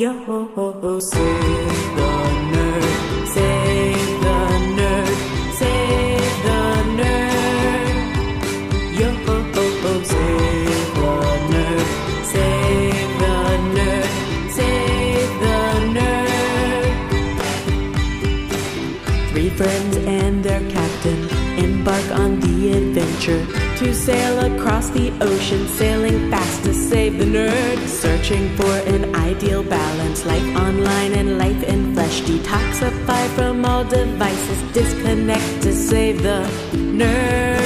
the nerd. Save the nerd. Save the nerd. Yo. Save the nerd. Save the nerd. Save the nerd. Three friends and their captain embark on the adventure to sail across the ocean, sailing fast to save the nerd. Searching for an ideal balance, life online and life in flesh. Detoxify from all devices, disconnect to save the nerd.